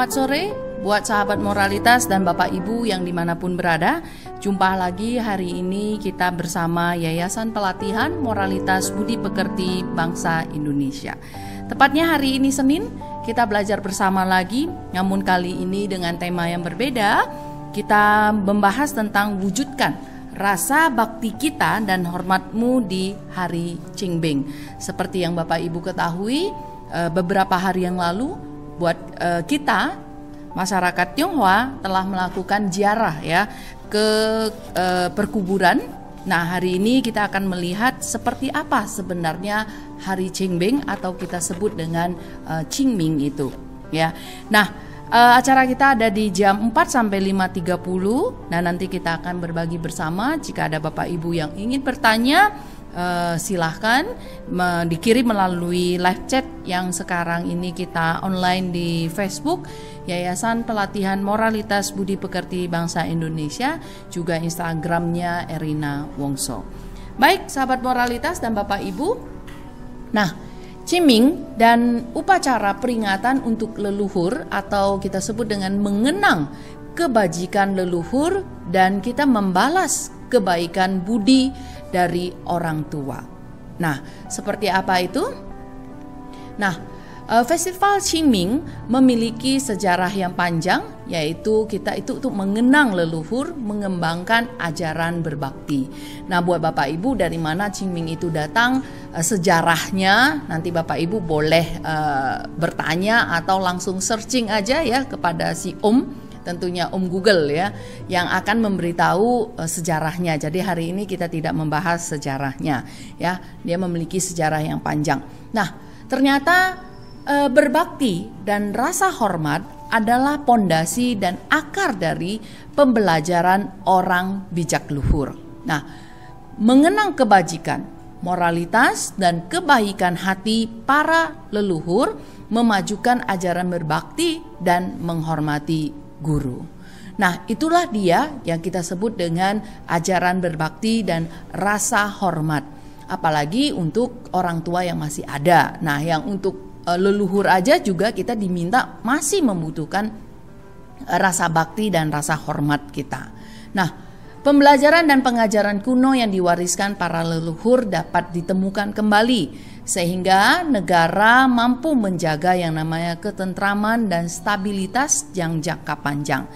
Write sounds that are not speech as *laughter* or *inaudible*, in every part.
Selamat sore buat sahabat moralitas dan Bapak Ibu yang di mana pun berada. Jumpa lagi hari ini kita bersama Yayasan Pelatihan Moralitas Budi Pekerti Bangsa Indonesia. Tepatnya hari ini Senin, kita belajar bersama lagi, namun kali ini dengan tema yang berbeda. Kita membahas tentang wujudkan rasa bakti kita dan hormatmu di hari Qingbing. Seperti yang Bapak Ibu ketahui, eh, beberapa hari yang lalu buat uh, kita masyarakat Tionghoa telah melakukan ziarah ya ke uh, perkuburan. Nah, hari ini kita akan melihat seperti apa sebenarnya hari Qingming atau kita sebut dengan uh, Qingming itu ya. Nah, uh, acara kita ada di jam 4 sampai 5.30. Nah, nanti kita akan berbagi bersama jika ada Bapak Ibu yang ingin bertanya uh, silahkan dikirim melalui live chat yang sekarang ini kita online di Facebook Yayasan Pelatihan Moralitas Budi Pekerti Bangsa Indonesia juga Instagramnya Erina Wongso. Baik sahabat moralitas dan Bapak Ibu, nah Ciming dan upacara peringatan untuk leluhur atau kita sebut dengan mengenang kebajikan leluhur dan kita membalas kebaikan budi dari orang tua. Nah, seperti apa itu? Nah, eh, Festival Qingming memiliki sejarah yang panjang, yaitu kita itu untuk mengenang leluhur, mengembangkan ajaran berbakti. Nah, buat Bapak Ibu dari mana Qingming itu datang, eh, sejarahnya nanti Bapak Ibu boleh uh, bertanya atau langsung searching aja ya kepada si Om tentunya Om Google ya yang akan memberitahu uh, sejarahnya. Jadi hari ini kita tidak membahas sejarahnya ya. Dia memiliki sejarah yang panjang. Nah, ternyata uh, berbakti dan rasa hormat adalah pondasi dan akar dari pembelajaran orang bijak luhur. Nah, mengenang kebajikan, moralitas dan kebaikan hati para leluhur memajukan ajaran berbakti dan menghormati guru. Nah, itulah dia yang kita sebut dengan ajaran berbakti dan rasa hormat. Apalagi untuk orang tua yang masih ada. Nah, yang untuk uh, leluhur aja juga kita diminta masih membutuhkan uh, rasa bakti dan rasa hormat kita. Nah, Pembelajaran dan pengajaran kuno yang diwariskan para leluhur dapat ditemukan kembali sehingga negara mampu menjaga yang namanya ketentraman dan stabilitas yang jangka panjang.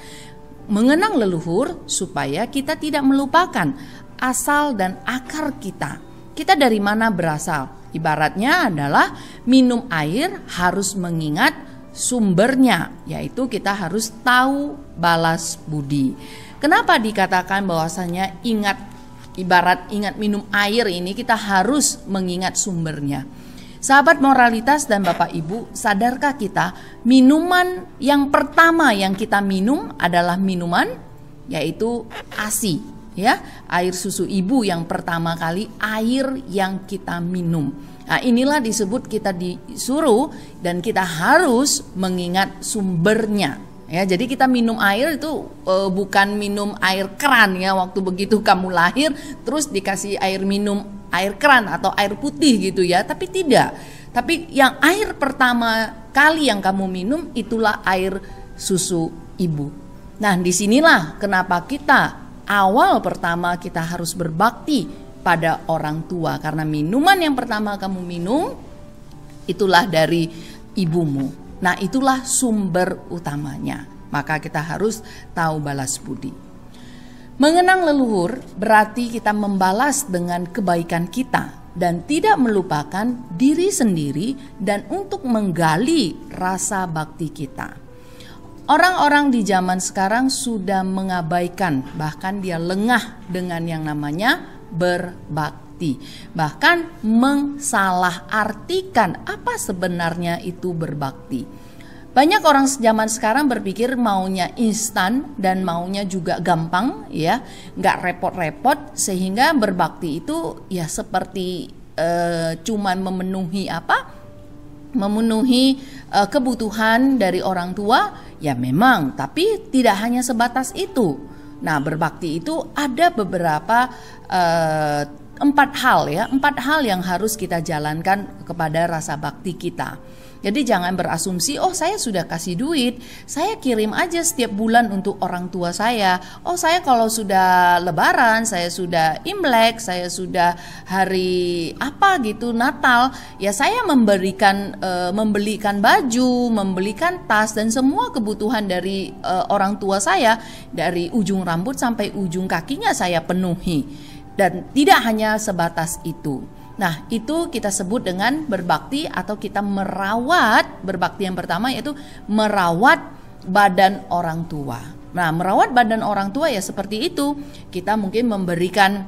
Mengenang leluhur supaya kita tidak melupakan asal dan akar kita. Kita dari mana berasal? Ibaratnya adalah minum air harus mengingat sumbernya, yaitu kita harus tahu balas budi. Kenapa dikatakan bahwasanya ingat ibarat ingat minum air ini kita harus mengingat sumbernya. Sahabat moralitas dan Bapak Ibu, sadarkah kita minuman yang pertama yang kita minum adalah minuman yaitu ASI ya, air susu ibu yang pertama kali air yang kita minum. Nah, inilah disebut kita disuruh dan kita harus mengingat sumbernya Ya, jadi kita minum air itu e, bukan minum air keran ya waktu begitu kamu lahir terus dikasih air minum air keran atau air putih gitu ya, tapi tidak. Tapi yang air pertama kali yang kamu minum itulah air susu ibu. Nah, di sinilah kenapa kita awal pertama kita harus berbakti pada orang tua karena minuman yang pertama kamu minum itulah dari ibumu. Nah, itulah sumber utamanya. Maka kita harus tahu balas budi. Mengenang leluhur berarti kita membalas dengan kebaikan kita dan tidak melupakan diri sendiri dan untuk menggali rasa bakti kita. Orang-orang di zaman sekarang sudah mengabaikan, bahkan dia lengah dengan yang namanya berbakti berbakti, bahkan mensalahartikan apa sebenarnya itu berbakti. Banyak orang zaman sekarang berpikir maunya instan dan maunya juga gampang ya, nggak repot-repot sehingga berbakti itu ya seperti uh, cuman memenuhi apa? memenuhi uh, kebutuhan dari orang tua ya memang, tapi tidak hanya sebatas itu. Nah, berbakti itu ada beberapa uh, empat hal ya, empat hal yang harus kita jalankan kepada rasa bakti kita. Jadi jangan berasumsi, oh saya sudah kasih duit, saya kirim aja setiap bulan untuk orang tua saya. Oh saya kalau sudah lebaran, saya sudah Imlek, saya sudah hari apa gitu Natal, ya saya memberikan e, membelikan baju, membelikan tas dan semua kebutuhan dari e, orang tua saya dari ujung rambut sampai ujung kakinya saya penuhi. Dan tidak hanya sebatas itu. Nah, itu kita sebut dengan berbakti atau kita merawat. Berbakti yang pertama yaitu merawat badan orang tua. Nah, merawat badan orang tua ya seperti itu. Kita mungkin memberikan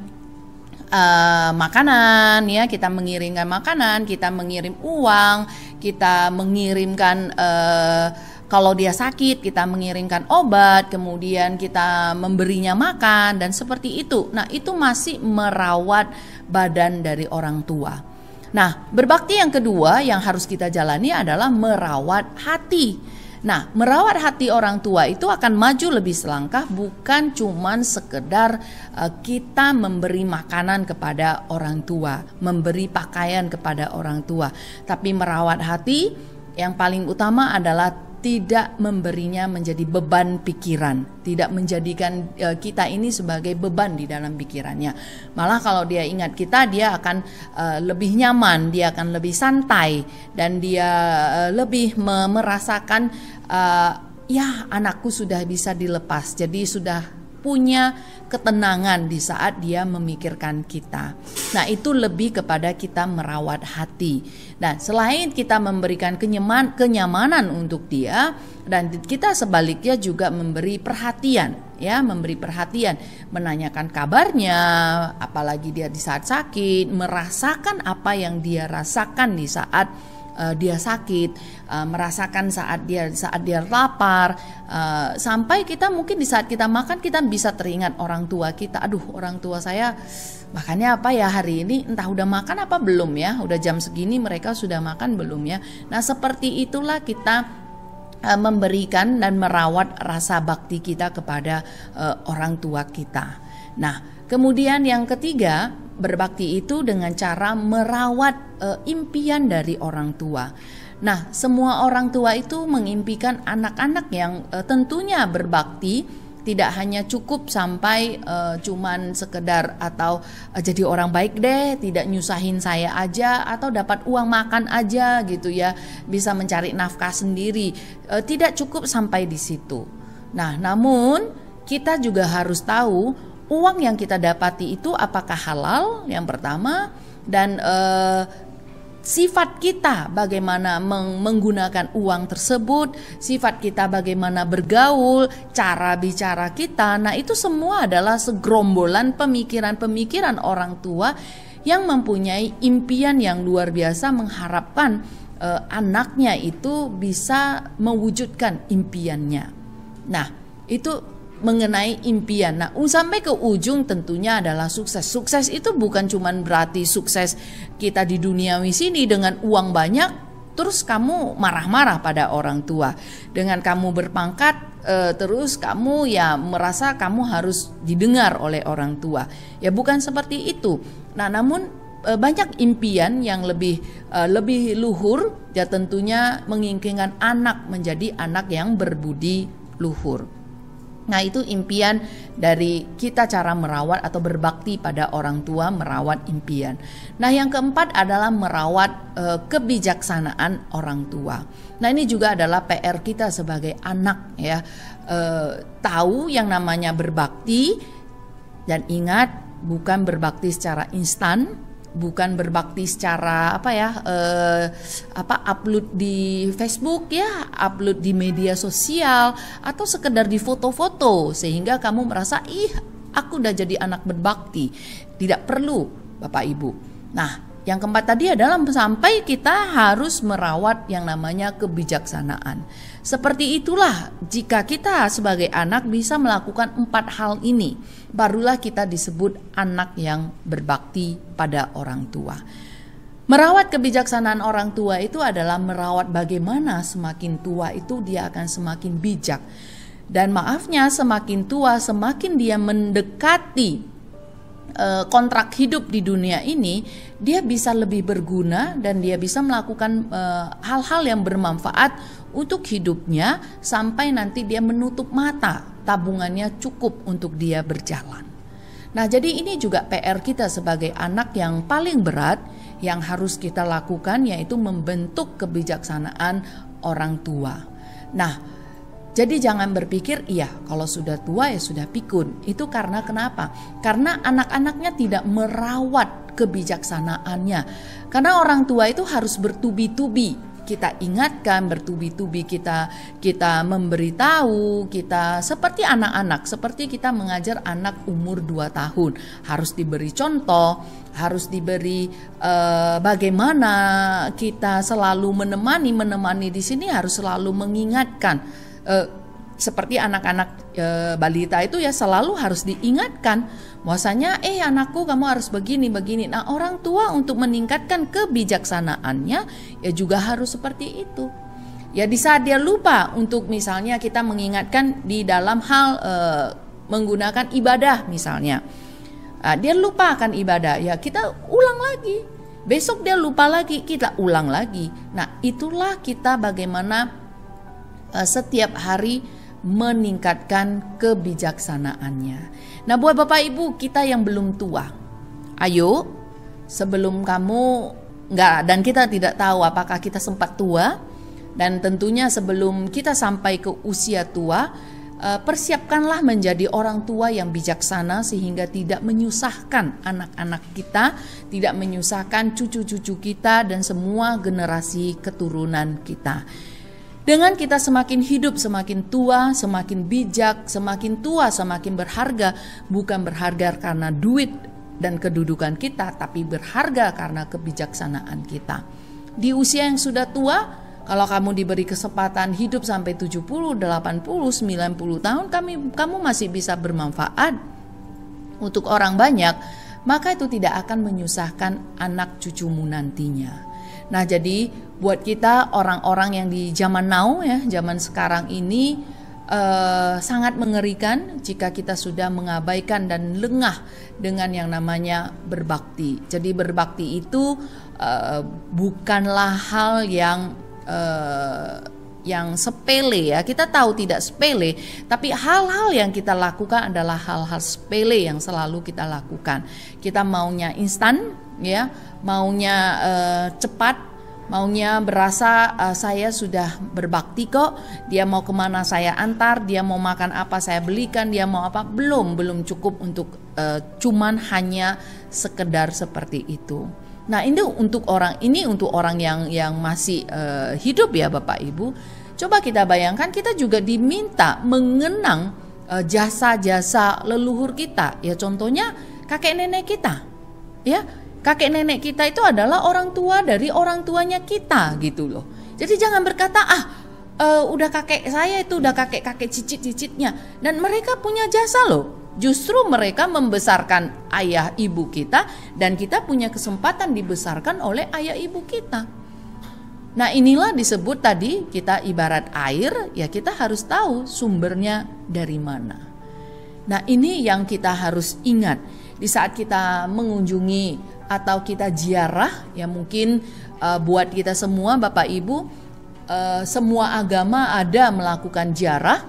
uh, makanan ya, kita mengirimkan makanan, kita mengirim uang, kita mengirimkan uh, kalau dia sakit, kita mengirimkan obat, kemudian kita memberinya makan, dan seperti itu. Nah, itu masih merawat badan dari orang tua. Nah, berbakti yang kedua yang harus kita jalani adalah merawat hati. Nah, merawat hati orang tua itu akan maju lebih selangkah bukan cuman sekedar uh, kita memberi makanan kepada orang tua, memberi pakaian kepada orang tua, tapi merawat hati yang paling utama adalah tidak memberinya menjadi beban pikiran, tidak menjadikan uh, kita ini sebagai beban di dalam pikirannya. Malah kalau dia ingat kita, dia akan uh, lebih nyaman, dia akan lebih santai dan dia uh, lebih merasakan uh, ya anakku sudah bisa dilepas. Jadi sudah punya ketenangan di saat dia memikirkan kita. Nah, itu lebih kepada kita merawat hati. Dan selain kita memberikan kenyaman, kenyamanan untuk dia dan kita sebaliknya juga memberi perhatian ya, memberi perhatian, menanyakan kabarnya, apalagi dia di saat sakit, merasakan apa yang dia rasakan di saat uh, dia sakit, uh, merasakan saat dia saat dia lapar, uh, sampai kita mungkin di saat kita makan kita bisa teringat orang tua kita. Aduh, orang tua saya makannya apa ya hari ini? Entah udah makan apa belum ya? Udah jam segini mereka sudah makan belum ya? Nah, seperti itulah kita memberikan dan merawat rasa bakti kita kepada uh, orang tua kita. Nah, kemudian yang ketiga, berbakti itu dengan cara merawat uh, impian dari orang tua. Nah, semua orang tua itu mengimpikan anak-anak yang uh, tentunya berbakti tidak hanya cukup sampai uh, cuman sekedar atau uh, jadi orang baik deh, tidak nyusahin saya aja atau dapat uang makan aja gitu ya, bisa mencari nafkah sendiri. Uh, tidak cukup sampai di situ. Nah, namun kita juga harus tahu uang yang kita dapati itu apakah halal yang pertama dan uh, sifat kita bagaimana meng menggunakan uang tersebut, sifat kita bagaimana bergaul, cara bicara kita. Nah, itu semua adalah segerombolan pemikiran-pemikiran orang tua yang mempunyai impian yang luar biasa mengharapkan uh, anaknya itu bisa mewujudkan impiannya. Nah, itu mengenai impian. Nah, sampai ke ujung tentunya adalah sukses. Sukses itu bukan cuma berarti sukses kita di duniawi sini dengan uang banyak, terus kamu marah-marah pada orang tua. Dengan kamu berpangkat, e, terus kamu ya merasa kamu harus didengar oleh orang tua. Ya bukan seperti itu. Nah, namun e, banyak impian yang lebih e, lebih luhur, ya tentunya menginginkan anak menjadi anak yang berbudi luhur. Nah, itu impian dari kita cara merawat atau berbakti pada orang tua merawat impian. Nah, yang keempat adalah merawat e, kebijaksanaan orang tua. Nah, ini juga adalah PR kita sebagai anak ya. E, tahu yang namanya berbakti dan ingat bukan berbakti secara instan bukan berbakti secara apa ya uh, apa upload di Facebook ya upload di media sosial atau sekedar di foto-foto sehingga kamu merasa ih aku udah jadi anak berbakti tidak perlu Bapak Ibu nah yang keempat tadi adalah sampai kita harus merawat yang namanya kebijaksanaan. Seperti itulah jika kita sebagai anak bisa melakukan empat hal ini, barulah kita disebut anak yang berbakti pada orang tua. Merawat kebijaksanaan orang tua itu adalah merawat bagaimana semakin tua itu dia akan semakin bijak. Dan maafnya semakin tua semakin dia mendekati eh, kontrak hidup di dunia ini, dia bisa lebih berguna dan dia bisa melakukan eh, hal-hal yang bermanfaat untuk hidupnya sampai nanti dia menutup mata, tabungannya cukup untuk dia berjalan. Nah, jadi ini juga PR kita sebagai anak yang paling berat yang harus kita lakukan yaitu membentuk kebijaksanaan orang tua. Nah, jadi jangan berpikir iya kalau sudah tua ya sudah pikun. Itu karena kenapa? Karena anak-anaknya tidak merawat kebijaksanaannya. Karena orang tua itu harus bertubi-tubi kita ingatkan bertubi-tubi kita kita memberitahu kita seperti anak-anak seperti kita mengajar anak umur 2 tahun. Harus diberi contoh harus diberi uh, bagaimana kita selalu menemani menemani di sini harus selalu mengingatkan. Uh, seperti anak-anak e, balita itu ya selalu harus diingatkan bahwasanya eh anakku kamu harus begini begini. Nah, orang tua untuk meningkatkan kebijaksanaannya ya juga harus seperti itu. Ya di saat dia lupa untuk misalnya kita mengingatkan di dalam hal e, menggunakan ibadah misalnya. Nah, dia lupa akan ibadah, ya kita ulang lagi. Besok dia lupa lagi, kita ulang lagi. Nah, itulah kita bagaimana uh, setiap hari meningkatkan kebijaksanaannya. Nah, buat Bapak Ibu kita yang belum tua, ayo sebelum kamu nggak dan kita tidak tahu apakah kita sempat tua dan tentunya sebelum kita sampai ke usia tua, eh, persiapkanlah menjadi orang tua yang bijaksana sehingga tidak menyusahkan anak-anak kita, tidak menyusahkan cucu-cucu kita dan semua generasi keturunan kita. Dengan kita semakin hidup, semakin tua, semakin bijak, semakin tua, semakin berharga, bukan berharga karena duit dan kedudukan kita, tapi berharga karena kebijaksanaan kita. Di usia yang sudah tua, kalau kamu diberi kesempatan hidup sampai 70, 80, 90 tahun, kami, kamu masih bisa bermanfaat untuk orang banyak, maka itu tidak akan menyusahkan anak cucumu nantinya. Nah, jadi buat kita orang-orang yang di zaman now ya, zaman sekarang ini uh, sangat mengerikan jika kita sudah mengabaikan dan lengah dengan yang namanya berbakti. Jadi berbakti itu uh, bukanlah hal yang uh, yang sepele ya. Kita tahu tidak sepele, tapi hal-hal yang kita lakukan adalah hal-hal sepele yang selalu kita lakukan. Kita maunya instan ya maunya uh, cepat maunya berasa uh, saya sudah berbakti kok. Dia mau ke mana saya antar dia mau makan apa saya belikan dia mau apa belum belum cukup untuk uh, cuman hanya sekedar seperti itu. Nah ini untuk orang ini untuk orang yang yang masih uh, hidup ya bapak ibu. Coba kita bayangkan kita juga diminta mengenang jasa-jasa leluhur kita. Ya contohnya kakek nenek kita ya kakek nenek kita itu adalah orang tua dari orang tuanya kita gitu loh. Jadi jangan berkata ah uh, udah kakek saya itu udah kakek kakek cicit cicitnya dan mereka punya jasa loh. Justru mereka membesarkan ayah ibu kita dan kita punya kesempatan dibesarkan oleh ayah ibu kita. Nah inilah disebut tadi kita ibarat air ya kita harus tahu sumbernya dari mana. Nah ini yang kita harus ingat di saat kita mengunjungi atau kita ziarah ya mungkin uh, buat kita semua Bapak Ibu uh, semua agama ada melakukan ziarah.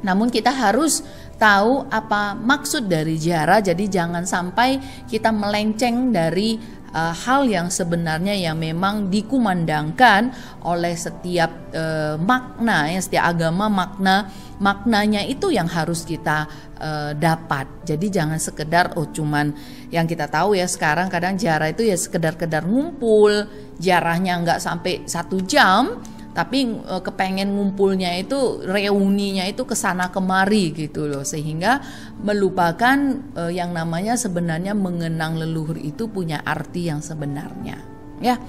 Namun kita harus tahu apa maksud dari ziarah. Jadi jangan sampai kita melenceng dari uh, hal yang sebenarnya yang memang dikumandangkan oleh setiap uh, makna ya setiap agama makna maknanya itu yang harus kita uh, dapat. Jadi jangan sekedar oh cuman yang kita tahu ya sekarang kadang jarah itu ya sekedar-kedar ngumpul, jarahnya nggak sampai satu jam, tapi uh, kepengen ngumpulnya itu reuninya itu ke sana kemari gitu loh sehingga melupakan uh, yang namanya sebenarnya mengenang leluhur itu punya arti yang sebenarnya ya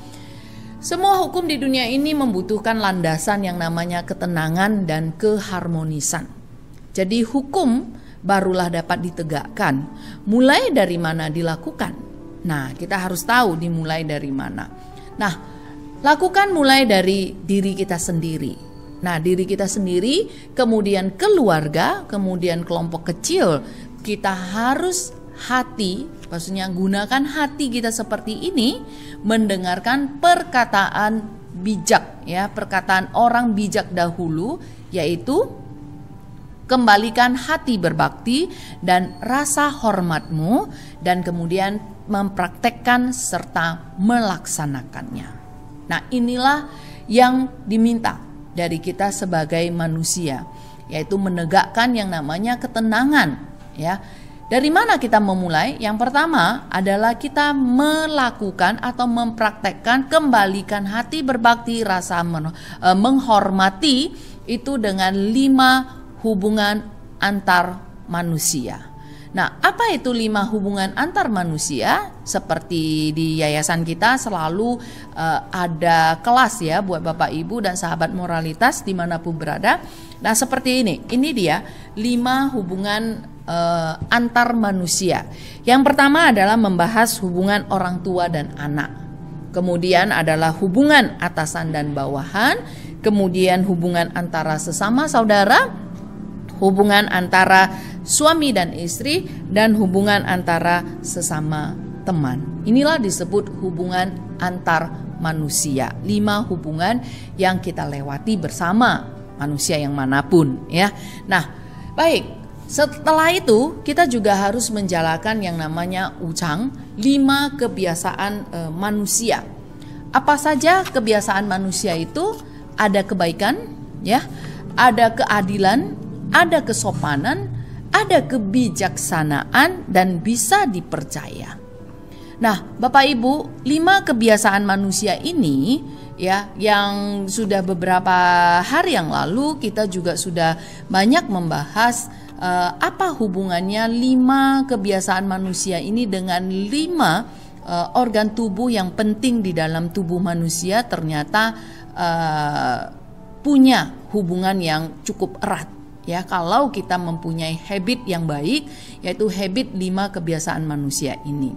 semua hukum di dunia ini membutuhkan landasan yang namanya ketenangan dan keharmonisan. Jadi hukum barulah dapat ditegakkan. Mulai dari mana dilakukan? Nah, kita harus tahu dimulai dari mana. Nah, lakukan mulai dari diri kita sendiri. Nah, diri kita sendiri, kemudian keluarga, kemudian kelompok kecil. Kita harus hati, maksudnya gunakan hati kita seperti ini mendengarkan perkataan bijak ya, perkataan orang bijak dahulu yaitu kembalikan hati berbakti dan rasa hormatmu dan kemudian mempraktekkan serta melaksanakannya. Nah, inilah yang diminta dari kita sebagai manusia, yaitu menegakkan yang namanya ketenangan, ya dari mana kita memulai? Yang pertama adalah kita melakukan atau mempraktekkan kembalikan hati berbakti rasa men e, menghormati itu dengan lima hubungan antar manusia. Nah, apa itu lima hubungan antar manusia? Seperti di yayasan kita selalu uh, ada kelas ya buat Bapak Ibu dan sahabat moralitas di mana pun berada. Nah, seperti ini. Ini dia lima hubungan uh, antar manusia. Yang pertama adalah membahas hubungan orang tua dan anak. Kemudian adalah hubungan atasan dan bawahan, kemudian hubungan antara sesama saudara, hubungan antara suami dan istri dan hubungan antara sesama teman. Inilah disebut hubungan antar manusia. Lima hubungan yang kita lewati bersama manusia yang mana pun ya. Nah, baik. Setelah itu, kita juga harus menjalankan yang namanya ucang, lima kebiasaan e, manusia. Apa saja kebiasaan manusia itu? Ada kebaikan, ya, ada keadilan, ada kesopanan, ada kebijaksanaan dan bisa dipercaya. Nah, Bapak Ibu, lima kebiasaan manusia ini ya yang sudah beberapa hari yang lalu kita juga sudah banyak membahas uh, apa hubungannya lima kebiasaan manusia ini dengan lima uh, organ tubuh yang penting di dalam tubuh manusia ternyata uh, punya hubungan yang cukup erat ya kalau kita mempunyai habit yang baik yaitu habit lima kebiasaan manusia ini.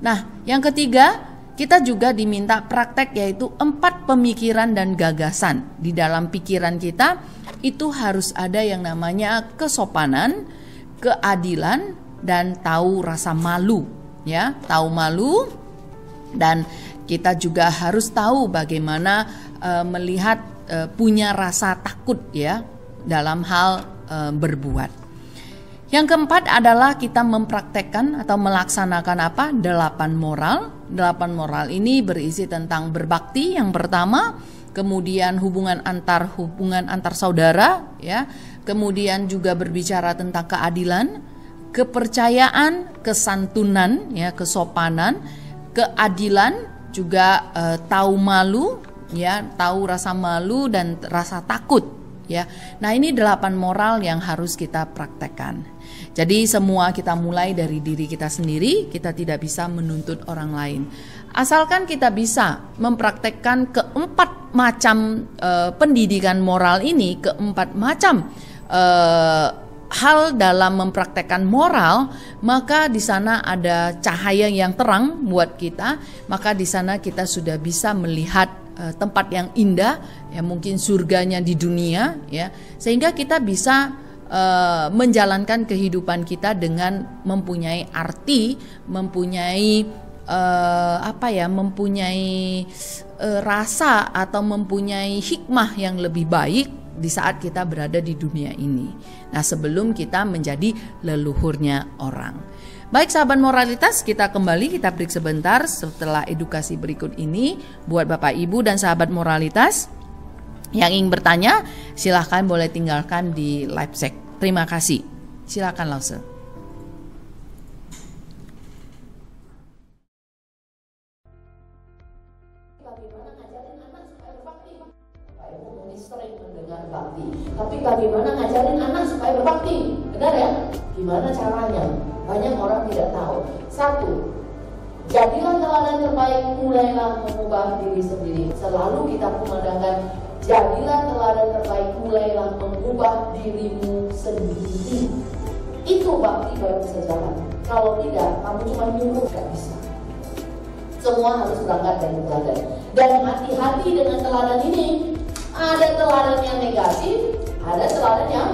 Nah, yang ketiga kita juga diminta praktek yaitu empat pemikiran dan gagasan. Di dalam pikiran kita itu harus ada yang namanya kesopanan, keadilan dan tahu rasa malu. Ya, tahu malu dan kita juga harus tahu bagaimana uh, melihat uh, punya rasa takut ya dalam hal uh, berbuat. Yang keempat adalah kita mempraktekkan atau melaksanakan apa? Delapan moral. Delapan moral ini berisi tentang berbakti yang pertama, kemudian hubungan antar hubungan antar saudara ya kemudian juga berbicara tentang keadilan kepercayaan kesantunan ya kesopanan keadilan juga e, tahu malu ya tahu rasa malu dan rasa takut ya nah ini delapan moral yang harus kita praktekkan jadi semua kita mulai dari diri kita sendiri, kita tidak bisa menuntut orang lain. Asalkan kita bisa mempraktekkan keempat macam uh, pendidikan moral ini, keempat macam uh, hal dalam mempraktekkan moral, maka di sana ada cahaya yang terang buat kita, maka di sana kita sudah bisa melihat uh, tempat yang indah, ya mungkin surganya di dunia, ya, sehingga kita bisa uh, menjalankan kehidupan kita dengan mempunyai arti, mempunyai uh, apa ya, mempunyai uh, rasa atau mempunyai hikmah yang lebih baik di saat kita berada di dunia ini. Nah, sebelum kita menjadi leluhurnya orang. Baik sahabat moralitas, kita kembali kita break sebentar setelah edukasi berikut ini buat Bapak Ibu dan sahabat moralitas. Yang ingin bertanya, silahkan boleh tinggalkan di live check. Terima kasih. Silakan Lause. Tapi bagaimana ngajarin anak supaya berbakti? Benar ya? Gimana caranya? Banyak orang tidak tahu. Satu, jadilah teladan terbaik, mulailah mengubah diri sendiri. Selalu kita memandangkan Jadilah teladan terbaik, mulailah mengubah dirimu sendiri. Itu bakti baru bisa jalan. Kalau tidak, kamu cuma nyuruh, gak bisa. Semua harus berangkat dari teladan. Dan hati-hati dengan teladan ini. Ada teladan yang negatif, ada teladan yang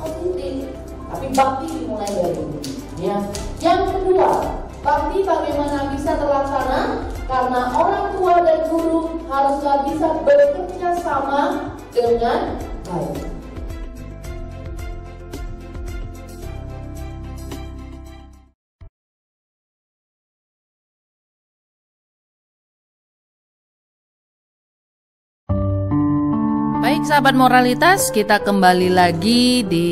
positif. Tapi bakti dimulai dari ini. Ya, Yang kedua, bakti bagaimana bisa terlaksana? Karena orang tua dan guru haruslah bisa bekerja sama dengan baik. Sahabat moralitas, kita kembali lagi di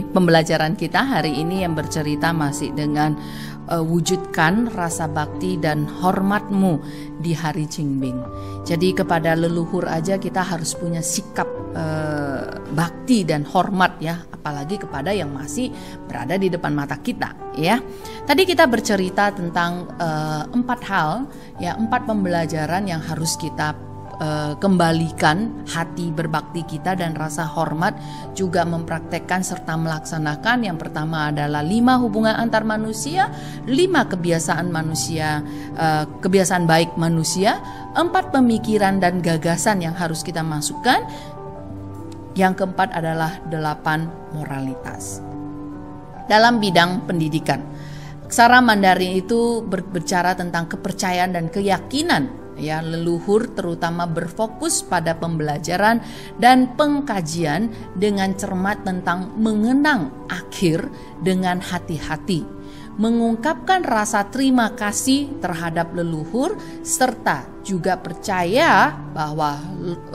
pembelajaran kita hari ini yang bercerita masih dengan uh, wujudkan rasa bakti dan hormatmu di hari Qingming. Jadi kepada leluhur aja kita harus punya sikap uh, bakti dan hormat ya, apalagi kepada yang masih berada di depan mata kita ya. Tadi kita bercerita tentang uh, empat hal ya, empat pembelajaran yang harus kita uh, kembalikan hati berbakti kita dan rasa hormat juga mempraktekkan serta melaksanakan. Yang pertama adalah lima hubungan antar manusia lima kebiasaan manusia uh, kebiasaan baik manusia empat pemikiran dan gagasan yang harus kita masukkan. Yang keempat adalah delapan moralitas. Dalam bidang pendidikan Ksara Mandarin itu berbicara tentang kepercayaan dan keyakinan ya leluhur terutama berfokus pada pembelajaran dan pengkajian dengan cermat tentang mengenang akhir dengan hati-hati mengungkapkan rasa terima kasih terhadap leluhur serta juga percaya bahwa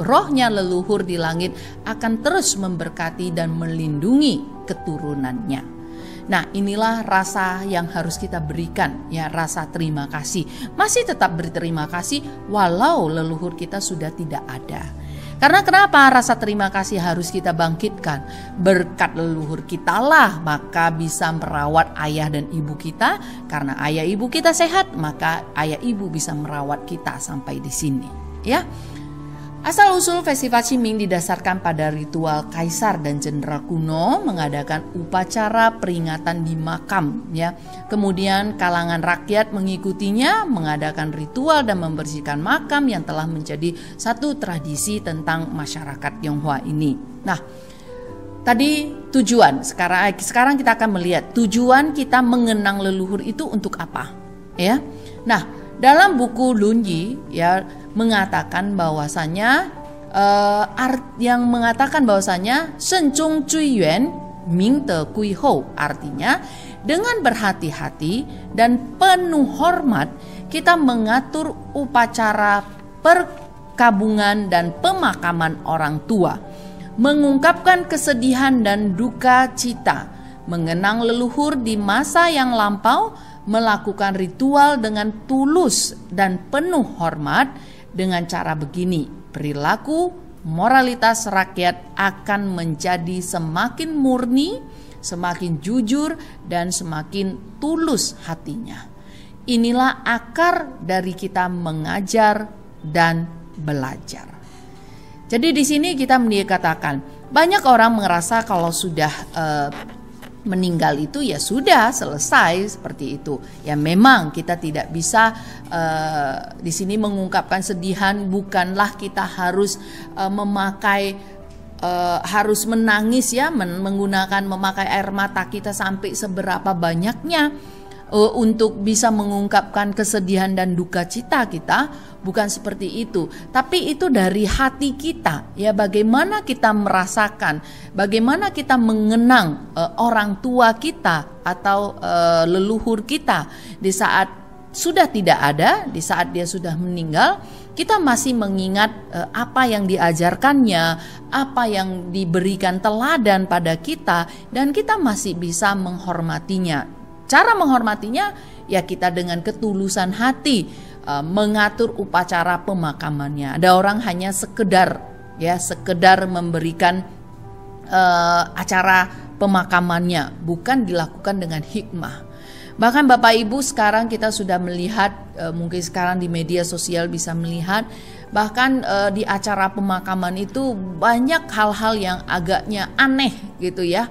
rohnya leluhur di langit akan terus memberkati dan melindungi keturunannya. Nah, inilah rasa yang harus kita berikan, ya, rasa terima kasih. Masih tetap berterima kasih walau leluhur kita sudah tidak ada. Karena kenapa rasa terima kasih harus kita bangkitkan? Berkat leluhur kita lah maka bisa merawat ayah dan ibu kita. Karena ayah ibu kita sehat, maka ayah ibu bisa merawat kita sampai di sini. Ya, Asal-usul festival Ciming didasarkan pada ritual kaisar dan jenderal kuno mengadakan upacara peringatan di makam ya. Kemudian kalangan rakyat mengikutinya mengadakan ritual dan membersihkan makam yang telah menjadi satu tradisi tentang masyarakat Tionghoa ini. Nah, tadi tujuan sekarang sekarang kita akan melihat tujuan kita mengenang leluhur itu untuk apa ya. Nah, dalam buku Lunji ya mengatakan bahwasanya uh, art yang mengatakan bahwasanya Senjung Cui Yuan Ming Te Kui Hou artinya dengan berhati-hati dan penuh hormat kita mengatur upacara perkabungan dan pemakaman orang tua mengungkapkan kesedihan dan duka cita mengenang leluhur di masa yang lampau melakukan ritual dengan tulus dan penuh hormat dengan cara begini, perilaku moralitas rakyat akan menjadi semakin murni, semakin jujur, dan semakin tulus hatinya. Inilah akar dari kita mengajar dan belajar. Jadi di sini kita katakan banyak orang merasa kalau sudah uh, meninggal itu ya sudah selesai seperti itu. Ya memang kita tidak bisa uh, di sini mengungkapkan sedihan bukanlah kita harus uh, memakai uh, harus menangis ya men menggunakan memakai air mata kita sampai seberapa banyaknya uh, untuk bisa mengungkapkan kesedihan dan duka cita kita bukan seperti itu. Tapi itu dari hati kita. Ya bagaimana kita merasakan bagaimana kita mengenang uh, orang tua kita atau uh, leluhur kita. Di saat sudah tidak ada di saat dia sudah meninggal kita masih mengingat uh, apa yang diajarkannya apa yang diberikan teladan pada kita dan kita masih bisa menghormatinya Cara menghormatinya ya kita dengan ketulusan hati uh, mengatur upacara pemakamannya. Ada orang hanya sekedar ya sekedar memberikan uh, acara pemakamannya bukan dilakukan dengan hikmah. Bahkan Bapak Ibu sekarang kita sudah melihat uh, mungkin sekarang di media sosial bisa melihat bahkan uh, di acara pemakaman itu banyak hal-hal yang agaknya aneh gitu ya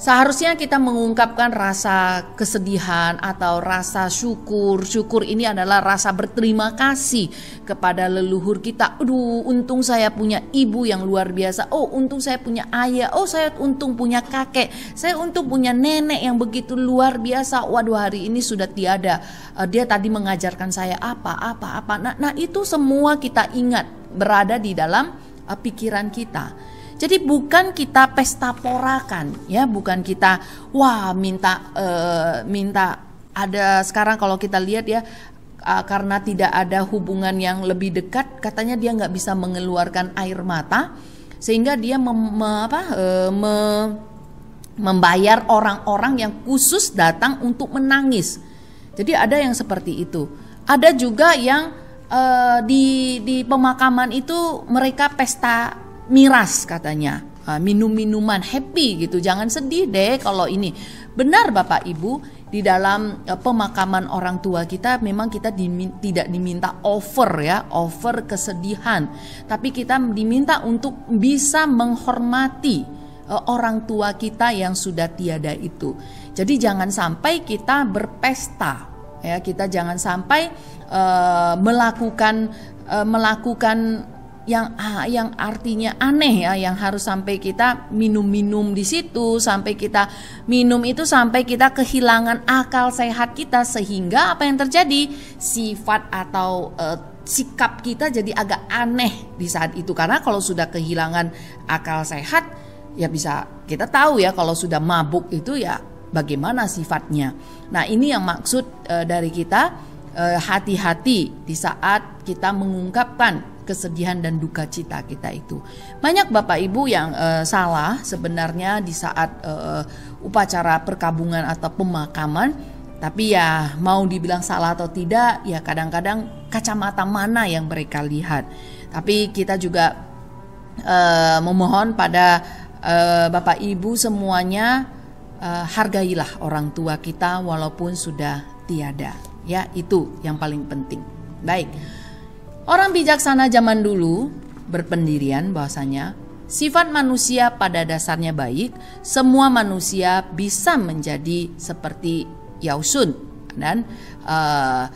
Seharusnya kita mengungkapkan rasa kesedihan atau rasa syukur. Syukur ini adalah rasa berterima kasih kepada leluhur kita. Aduh, untung saya punya ibu yang luar biasa. Oh, untung saya punya ayah. Oh, saya untung punya kakek. Saya untung punya nenek yang begitu luar biasa. Waduh, hari ini sudah tiada. Uh, dia tadi mengajarkan saya apa, apa, apa. Nah, nah itu semua kita ingat berada di dalam uh, pikiran kita. Jadi bukan kita pesta porakan, ya, bukan kita wah minta uh, minta ada sekarang kalau kita lihat ya uh, karena tidak ada hubungan yang lebih dekat, katanya dia nggak bisa mengeluarkan air mata sehingga dia mem, me, apa, uh, me, membayar orang-orang yang khusus datang untuk menangis. Jadi ada yang seperti itu. Ada juga yang uh, di di pemakaman itu mereka pesta miras katanya. Ah, minum-minuman happy gitu. Jangan sedih deh kalau ini. Benar Bapak Ibu di dalam uh, pemakaman orang tua kita memang kita dimin, tidak diminta over ya over kesedihan. Tapi kita diminta untuk bisa menghormati uh, orang tua kita yang sudah tiada itu. Jadi jangan sampai kita berpesta ya. Kita jangan sampai uh, melakukan uh, melakukan yang ah, yang artinya aneh ya yang harus sampai kita minum-minum di situ sampai kita minum itu sampai kita kehilangan akal sehat kita sehingga apa yang terjadi sifat atau uh, sikap kita jadi agak aneh di saat itu karena kalau sudah kehilangan akal sehat ya bisa kita tahu ya kalau sudah mabuk itu ya bagaimana sifatnya. Nah, ini yang maksud uh, dari kita eh, hati-hati di saat kita mengungkapkan kesedihan dan duka cita kita itu. Banyak Bapak Ibu yang uh, salah sebenarnya di saat uh, upacara perkabungan atau pemakaman, tapi ya mau dibilang salah atau tidak, ya kadang-kadang kacamata mana yang mereka lihat. Tapi kita juga uh, memohon pada uh, Bapak Ibu semuanya uh, hargailah orang tua kita walaupun sudah tiada. Ya, itu yang paling penting. Baik. Orang bijaksana zaman dulu berpendirian bahwasanya sifat manusia pada dasarnya baik, semua manusia bisa menjadi seperti Yausun dan uh,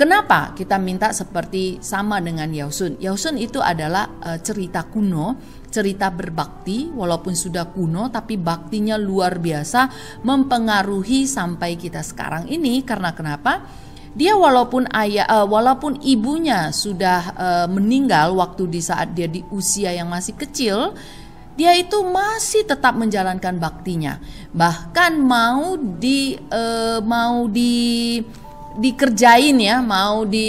Kenapa kita minta seperti sama dengan Yausun? Yausun itu adalah uh, cerita kuno, cerita berbakti walaupun sudah kuno tapi baktinya luar biasa mempengaruhi sampai kita sekarang ini karena kenapa? Dia walaupun ayah uh, walaupun ibunya sudah uh, meninggal waktu di saat dia di usia yang masih kecil dia itu masih tetap menjalankan baktinya. Bahkan mau di uh, mau di dikerjain ya mau di,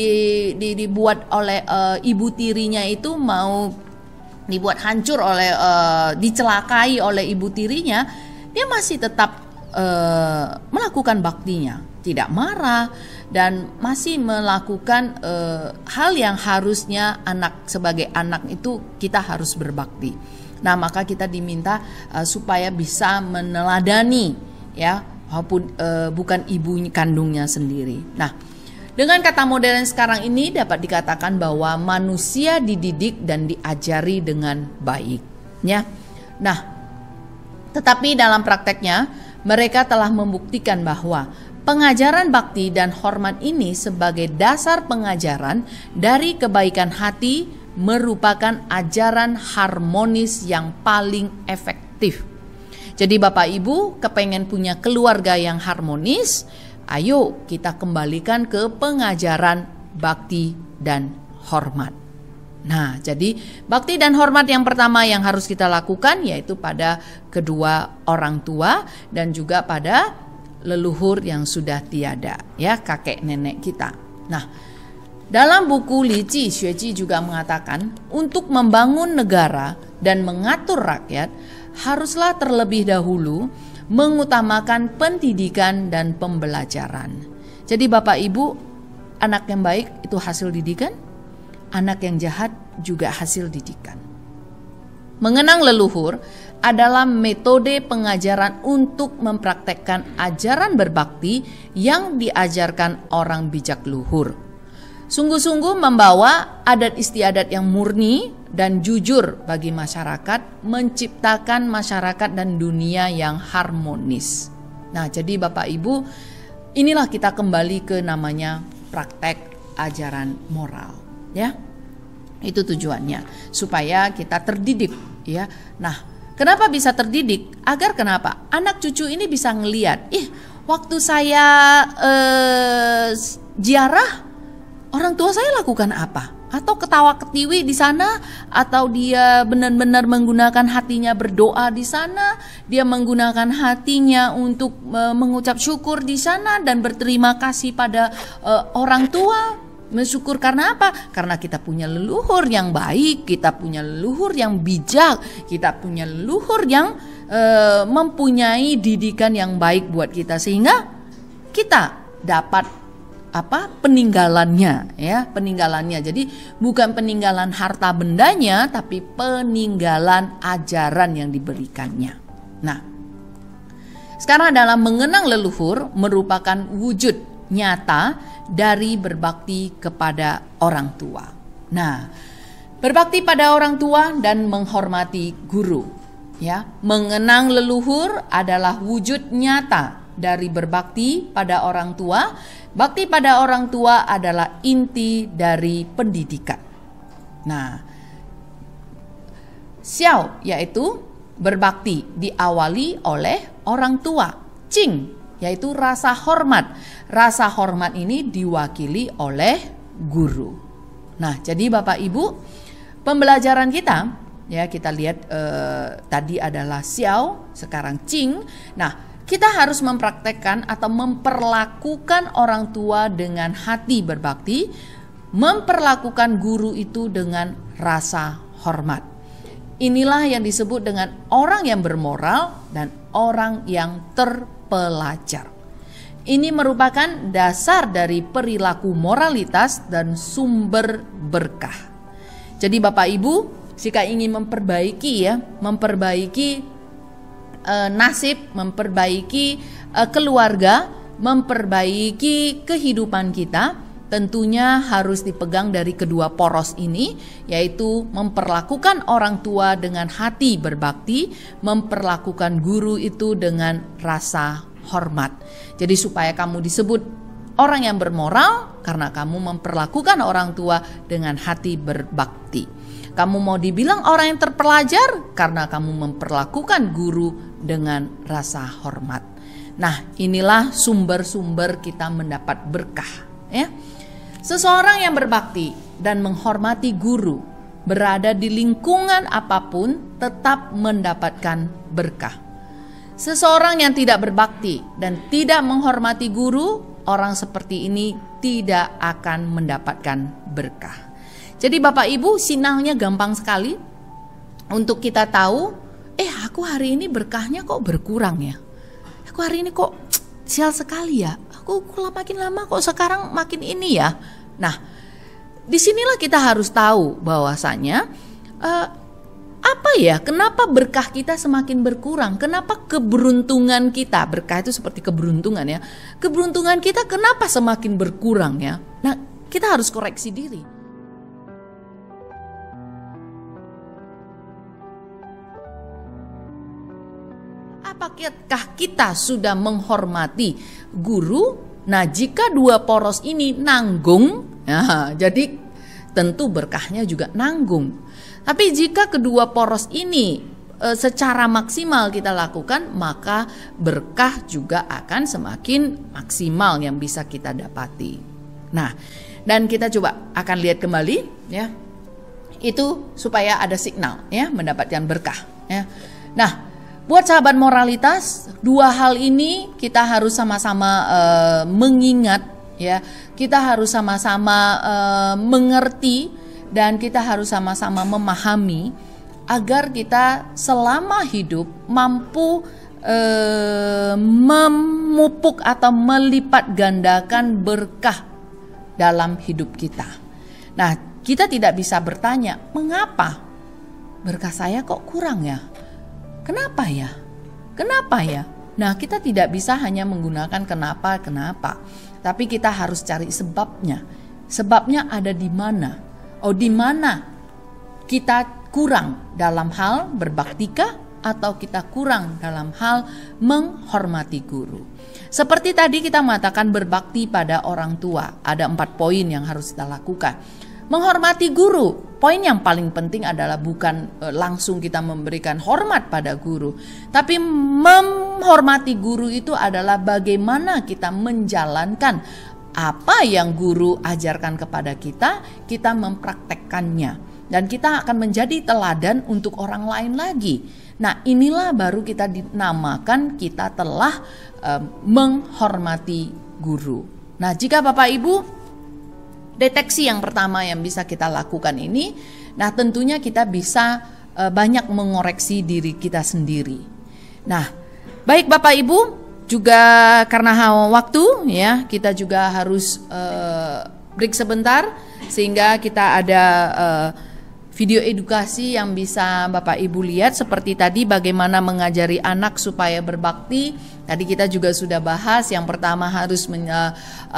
di dibuat oleh uh, ibu tirinya itu mau dibuat hancur oleh uh, dicelakai oleh ibu tirinya dia masih tetap uh, melakukan baktinya. Tidak marah dan masih melakukan uh, hal yang harusnya anak sebagai anak itu kita harus berbakti. Nah, maka kita diminta uh, supaya bisa meneladani ya, walaupun uh, bukan ibu kandungnya sendiri. Nah, dengan kata modern sekarang ini dapat dikatakan bahwa manusia dididik dan diajari dengan baik, ya. Nah, tetapi dalam prakteknya mereka telah membuktikan bahwa Pengajaran bakti dan hormat ini sebagai dasar pengajaran dari kebaikan hati merupakan ajaran harmonis yang paling efektif. Jadi Bapak Ibu kepengen punya keluarga yang harmonis, ayo kita kembalikan ke pengajaran bakti dan hormat. Nah, jadi bakti dan hormat yang pertama yang harus kita lakukan yaitu pada kedua orang tua dan juga pada leluhur yang sudah tiada, ya kakek nenek kita. Nah, dalam buku Li Ji Xueji juga mengatakan, untuk membangun negara dan mengatur rakyat, haruslah terlebih dahulu mengutamakan pendidikan dan pembelajaran. Jadi Bapak Ibu, anak yang baik itu hasil didikan, anak yang jahat juga hasil didikan. Mengenang leluhur adalah metode pengajaran untuk mempraktekkan ajaran berbakti yang diajarkan orang bijak luhur. Sungguh-sungguh membawa adat istiadat yang murni dan jujur bagi masyarakat, menciptakan masyarakat dan dunia yang harmonis. Nah, jadi Bapak Ibu, inilah kita kembali ke namanya praktek ajaran moral, ya. Itu tujuannya supaya kita terdidik, ya. Nah, kenapa bisa terdidik? Agar kenapa? Anak cucu ini bisa ngeliat, ih, waktu saya eh, ziarah orang tua saya lakukan apa? Atau ketawa ketiwi di sana atau dia benar-benar menggunakan hatinya berdoa di sana, dia menggunakan hatinya untuk mengucap syukur di sana dan berterima kasih pada uh, orang tua. Mensyukur karena apa? Karena kita punya leluhur yang baik, kita punya leluhur yang bijak, kita punya leluhur yang uh, mempunyai didikan yang baik buat kita. Sehingga kita dapat apa peninggalannya ya peninggalannya. Jadi bukan peninggalan harta bendanya tapi peninggalan ajaran yang diberikannya. Nah sekarang dalam mengenang leluhur merupakan wujud nyata dari berbakti kepada orang tua nah berbakti pada orang tua dan menghormati guru ya mengenang leluhur adalah wujud nyata dari berbakti pada orang tua Bakti pada orang tua adalah inti dari pendidikan. Nah, xiao yaitu berbakti diawali oleh orang tua. Cing yaitu rasa hormat. Rasa hormat ini diwakili oleh guru. Nah, jadi Bapak Ibu, pembelajaran kita ya kita lihat eh, tadi adalah xiao, sekarang cing. Nah, kita harus mempraktekkan atau memperlakukan orang tua dengan hati berbakti, memperlakukan guru itu dengan rasa hormat. Inilah yang disebut dengan orang yang bermoral dan orang yang terpelajar. Ini merupakan dasar dari perilaku moralitas dan sumber berkah. Jadi Bapak Ibu, jika ingin memperbaiki ya, memperbaiki uh, nasib, memperbaiki uh, keluarga, memperbaiki kehidupan kita, tentunya harus dipegang dari kedua poros ini, yaitu memperlakukan orang tua dengan hati berbakti, memperlakukan guru itu dengan rasa hormat. Jadi, supaya kamu disebut orang yang bermoral karena kamu memperlakukan orang tua dengan hati berbakti. Kamu mau dibilang orang yang terpelajar karena kamu memperlakukan guru dengan rasa hormat. Nah, inilah sumber-sumber kita mendapat berkah, ya. Seseorang yang berbakti dan menghormati guru berada di lingkungan apa pun tetap mendapatkan berkah. Seseorang yang tidak berbakti dan tidak menghormati guru, orang seperti ini tidak akan mendapatkan berkah. Jadi Bapak Ibu sinyalnya gampang sekali untuk kita tahu, eh aku hari ini berkahnya kok berkurang ya. Aku hari ini kok sial sekali ya. Aku makin lama kok sekarang makin ini ya. Nah, di sinilah kita harus tahu bahwasanya uh, apa ya? Kenapa berkah kita semakin berkurang? Kenapa keberuntungan kita berkah itu seperti keberuntungan ya? Keberuntungan kita kenapa semakin berkurang ya? Nah, kita harus koreksi diri. Apakah kita sudah menghormati guru? Nah, jika dua poros ini nanggung, ya, jadi tentu berkahnya juga nanggung. Tapi jika kedua poros ini e, secara maksimal kita lakukan, maka berkah juga akan semakin maksimal yang bisa kita dapati. Nah, dan kita coba akan lihat kembali ya. Itu supaya ada signal ya mendapatkan berkah ya. Nah, Buat sahabat moralitas, dua hal ini kita harus sama-sama uh, mengingat ya. Kita harus sama-sama uh, mengerti dan kita harus sama-sama memahami agar kita selama hidup mampu uh, memupuk atau melipat gandakan berkah dalam hidup kita. Nah, kita tidak bisa bertanya, "Mengapa berkah saya kok kurang ya?" Kenapa ya? Kenapa ya? Nah, kita tidak bisa hanya menggunakan kenapa-kenapa, tapi kita harus cari sebabnya. Sebabnya ada di mana? Oh, di mana kita kurang dalam hal berbaktika atau kita kurang dalam hal menghormati guru. Seperti tadi kita mengatakan berbakti pada orang tua, ada empat poin yang harus kita lakukan. Menghormati guru, poin yang paling penting adalah bukan e, langsung kita memberikan hormat pada guru, tapi menghormati guru itu adalah bagaimana kita menjalankan apa yang guru ajarkan kepada kita, kita mempraktekkannya dan kita akan menjadi teladan untuk orang lain lagi. Nah, inilah baru kita dinamakan kita telah um, menghormati guru. Nah, jika Bapak Ibu deteksi yang pertama yang bisa kita lakukan ini, nah tentunya kita bisa uh, banyak mengoreksi diri kita sendiri. Nah, baik Bapak Ibu, juga karena waktu ya, kita juga harus uh, break sebentar sehingga kita ada uh, video edukasi yang bisa Bapak Ibu lihat seperti tadi bagaimana mengajari anak supaya berbakti. Tadi kita juga sudah bahas yang pertama harus men, uh,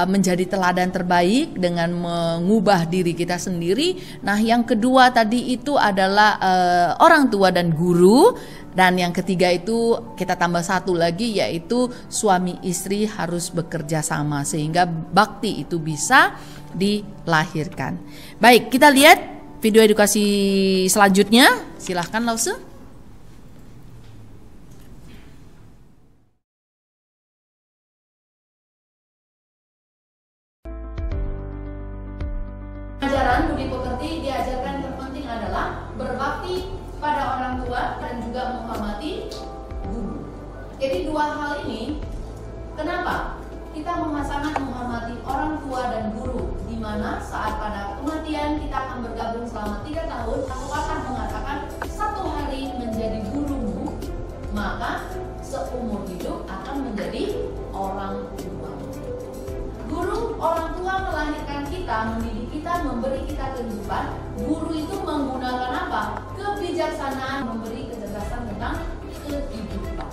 menjadi teladan terbaik dengan mengubah diri kita sendiri. Nah, yang kedua tadi itu adalah uh, orang tua dan guru dan yang ketiga itu kita tambah satu lagi yaitu suami istri harus bekerja sama sehingga bakti itu bisa dilahirkan. Baik, kita lihat video edukasi selanjutnya. Silahkan Lause. Kita, mendidik kita, memberi kita kehidupan. Guru itu menggunakan apa? Kebijaksanaan, memberi kecerdasan tentang kehidupan.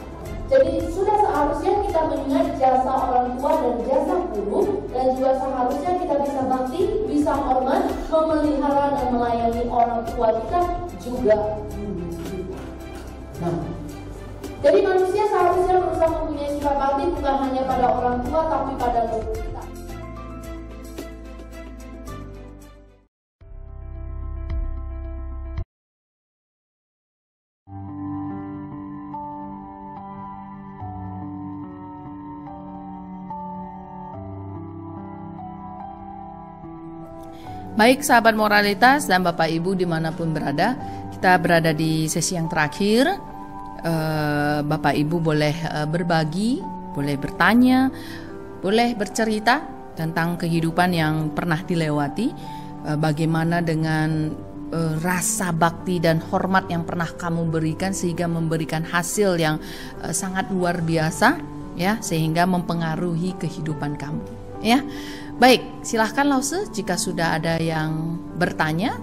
Jadi sudah seharusnya kita mengingat jasa orang tua dan jasa guru dan juga seharusnya kita bisa bakti, bisa hormat, memelihara dan melayani orang tua kita juga Nah, jadi manusia seharusnya berusaha mempunyai sifat bakti bukan hanya pada orang tua tapi pada guru kita. Baik sahabat moralitas dan Bapak Ibu di mana pun berada, kita berada di sesi yang terakhir. Uh, Bapak Ibu boleh uh, berbagi, boleh bertanya, boleh bercerita tentang kehidupan yang pernah dilewati. Uh, bagaimana dengan rasa bakti dan hormat yang pernah kamu berikan sehingga memberikan hasil yang sangat luar biasa, ya, sehingga mempengaruhi kehidupan kamu, ya. Baik, silahkan Lause jika sudah ada yang bertanya.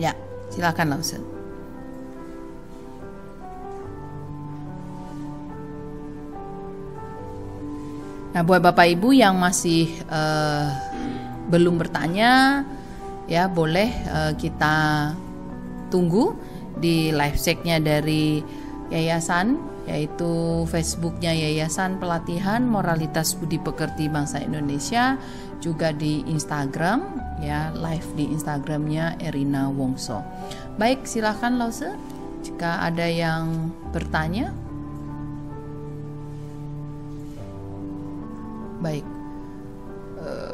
Ya, silahkan Lause. Nah, buat Bapak Ibu yang masih uh, belum bertanya, ya boleh uh, kita tunggu di live checknya dari yayasan yaitu Facebooknya Yayasan Pelatihan Moralitas Budi Pekerti Bangsa Indonesia juga di Instagram ya live di Instagramnya Erina Wongso. Baik silahkan Lause jika ada yang bertanya. Baik. Uh,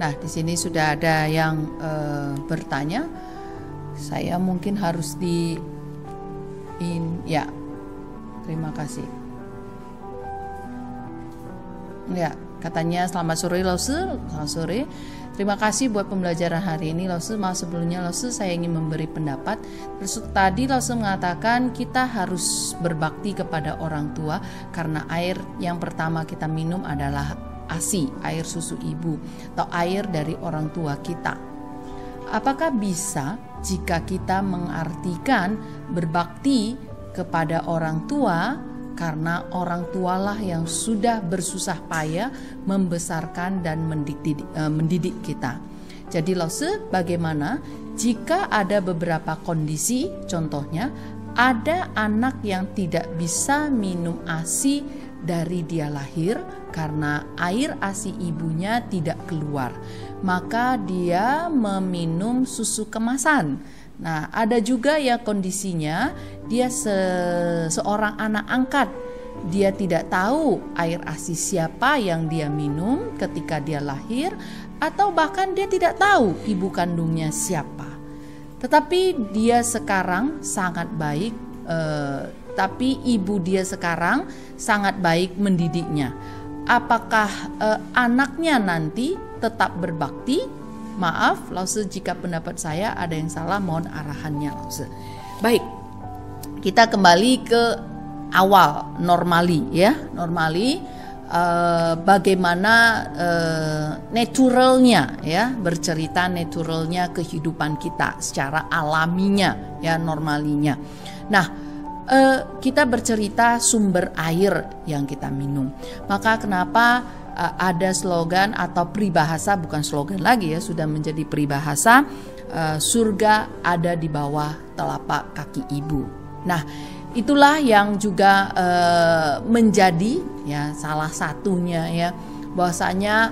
Nah, di sini sudah ada yang uh, bertanya. Saya mungkin harus di in ya. Terima kasih. Ya, katanya selamat sore Lause, selamat sore. Terima kasih buat pembelajaran hari ini Lause. Maaf sebelumnya Lause saya ingin memberi pendapat. Terus tadi Lause mengatakan kita harus berbakti kepada orang tua karena air yang pertama kita minum adalah ASI, air susu ibu, atau air dari orang tua kita. apakah bisa jika kita mengartikan berbakti kepada orang tua karena orang tualah yang sudah bersusah payah membesarkan dan mendidik, uh, mendidik kita. Jadi Lause, bagaimana jika ada beberapa kondisi, contohnya ada anak yang tidak bisa minum ASI dari dia lahir karena air ASI ibunya tidak keluar, maka dia meminum susu kemasan Nah, ada juga ya kondisinya dia se seorang anak angkat. Dia tidak tahu air ASI siapa yang dia minum ketika dia lahir atau bahkan dia tidak tahu ibu kandungnya siapa. Tetapi dia sekarang sangat baik eh, tapi ibu dia sekarang sangat baik mendidiknya. Apakah eh, anaknya nanti tetap berbakti Maaf, Lause jika pendapat saya ada yang salah mohon arahannya Lause. Baik, kita kembali ke awal normali ya, normali uh, bagaimana uh, naturalnya ya bercerita naturalnya kehidupan kita secara alaminya ya normalinya. Nah, uh, kita bercerita sumber air yang kita minum. Maka kenapa uh, ada slogan atau peribahasa bukan slogan lagi ya sudah menjadi peribahasa uh, surga ada di bawah telapak kaki ibu. Nah, itulah yang juga uh, menjadi ya salah satunya ya bahwasanya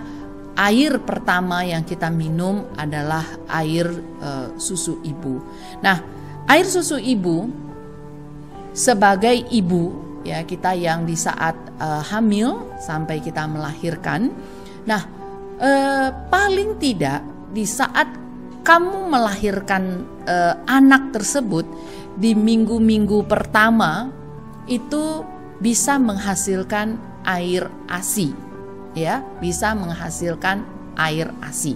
air pertama yang kita minum adalah air uh, susu ibu. Nah, air susu ibu sebagai ibu ya kita yang di saat uh, hamil sampai kita melahirkan. Nah, uh, paling tidak di saat kamu melahirkan uh, anak tersebut di minggu-minggu pertama itu bisa menghasilkan air ASI ya, bisa menghasilkan air ASI.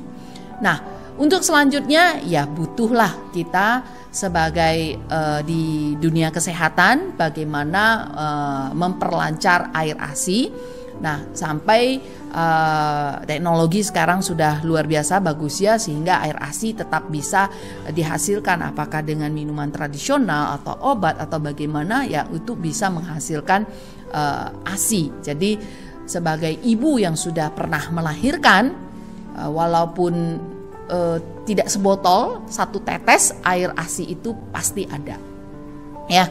Nah, untuk selanjutnya ya butuhlah kita sebagai uh, di dunia kesehatan bagaimana uh, memperlancar air ASI. Nah, sampai uh, teknologi sekarang sudah luar biasa bagus ya sehingga air ASI tetap bisa dihasilkan apakah dengan minuman tradisional atau obat atau bagaimana ya itu bisa menghasilkan uh, ASI. Jadi sebagai ibu yang sudah pernah melahirkan uh, walaupun uh, tidak sebotol satu tetes air ASI itu pasti ada. Ya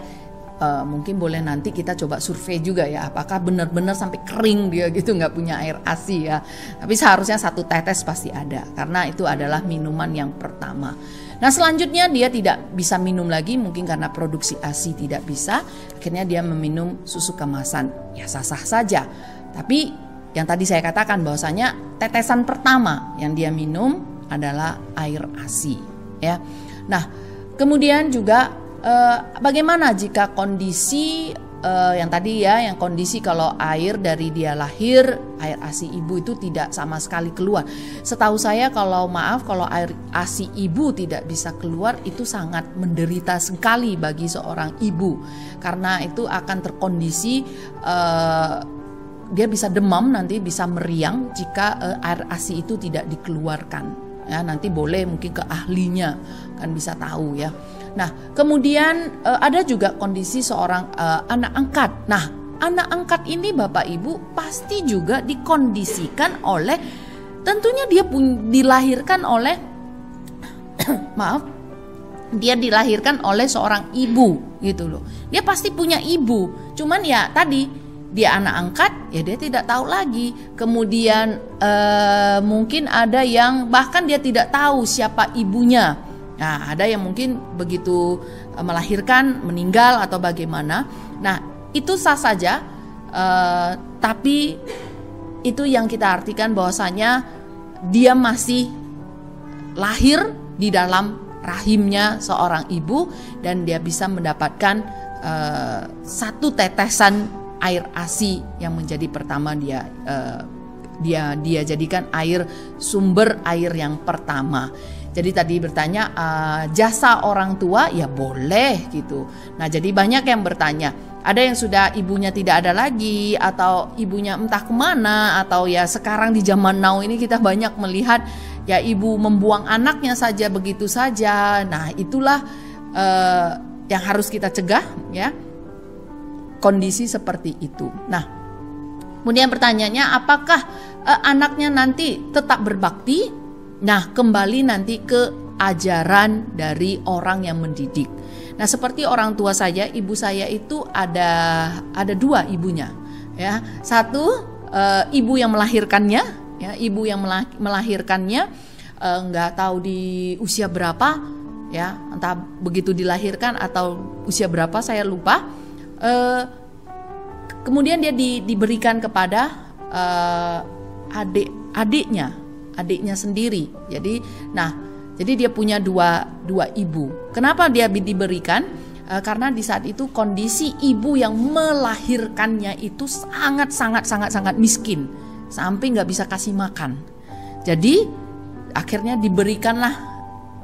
uh, mungkin boleh nanti kita coba survei juga ya apakah benar-benar sampai kering dia gitu nggak punya air ASI ya. Tapi seharusnya satu tetes pasti ada karena itu adalah minuman yang pertama. Nah selanjutnya dia tidak bisa minum lagi mungkin karena produksi ASI tidak bisa akhirnya dia meminum susu kemasan. Ya sah-sah saja. Tapi yang tadi saya katakan bahwasanya tetesan pertama yang dia minum adalah air ASI ya. Nah, kemudian juga eh, bagaimana jika kondisi eh, yang tadi ya, yang kondisi kalau air dari dia lahir, air ASI ibu itu tidak sama sekali keluar. Setahu saya kalau maaf kalau air ASI ibu tidak bisa keluar itu sangat menderita sekali bagi seorang ibu karena itu akan terkondisi eh, dia bisa demam nanti bisa meriang jika uh, air ASI itu tidak dikeluarkan ya nanti boleh mungkin ke ahlinya kan bisa tahu ya. Nah kemudian uh, ada juga kondisi seorang uh, anak angkat. Nah anak angkat ini bapak ibu pasti juga dikondisikan oleh tentunya dia pun dilahirkan oleh *clears throat* maaf dia dilahirkan oleh seorang ibu gitu loh. Dia pasti punya ibu. Cuman ya tadi dia anak angkat ya dia tidak tahu lagi. Kemudian eh, mungkin ada yang bahkan dia tidak tahu siapa ibunya. Nah ada yang mungkin begitu eh, melahirkan meninggal atau bagaimana. Nah itu sah saja eh, tapi itu yang kita artikan bahwasanya dia masih lahir di dalam rahimnya seorang ibu dan dia bisa mendapatkan uh, satu tetesan air ASI yang menjadi pertama dia uh, dia dia jadikan air sumber air yang pertama. Jadi tadi bertanya uh, jasa orang tua ya boleh gitu. Nah jadi banyak yang bertanya ada yang sudah ibunya tidak ada lagi atau ibunya entah ke mana atau ya sekarang di zaman now ini kita banyak melihat ya ibu membuang anaknya saja begitu saja. Nah, itulah uh, yang harus kita cegah ya. Kondisi seperti itu. Nah, kemudian pertanyaannya apakah uh, anaknya nanti tetap berbakti? Nah, kembali nanti ke ajaran dari orang yang mendidik. Nah, seperti orang tua saya, ibu saya itu ada ada dua ibunya, ya. Satu uh, ibu yang melahirkannya, ya, ibu yang melahirkannya uh, nggak tahu di usia berapa, ya, entah begitu dilahirkan atau usia berapa saya lupa. Uh, kemudian dia di, diberikan kepada uh, adik adiknya, adiknya sendiri. Jadi, nah jadi dia punya dua dua ibu. Kenapa dia diberikan? E, karena di saat itu kondisi ibu yang melahirkannya itu sangat sangat sangat sangat miskin sampai nggak bisa kasih makan. Jadi akhirnya diberikanlah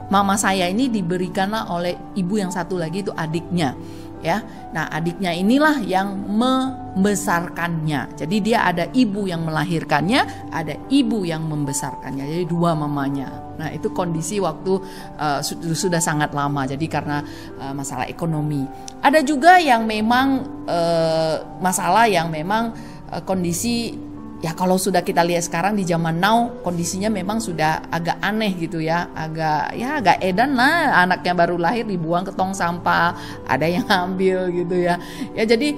mama saya ini diberikanlah oleh ibu yang satu lagi itu adiknya ya. Nah, adiknya inilah yang membesarkannya. Jadi dia ada ibu yang melahirkannya, ada ibu yang membesarkannya. Jadi dua mamanya. Nah, itu kondisi waktu uh, sudah sangat lama. Jadi karena uh, masalah ekonomi. Ada juga yang memang uh, masalah yang memang uh, kondisi ya kalau sudah kita lihat sekarang di zaman now kondisinya memang sudah agak aneh gitu ya. Agak ya agak edan lah. Anaknya baru lahir dibuang ke tong sampah ada yang *laughs* ambil gitu ya. Ya jadi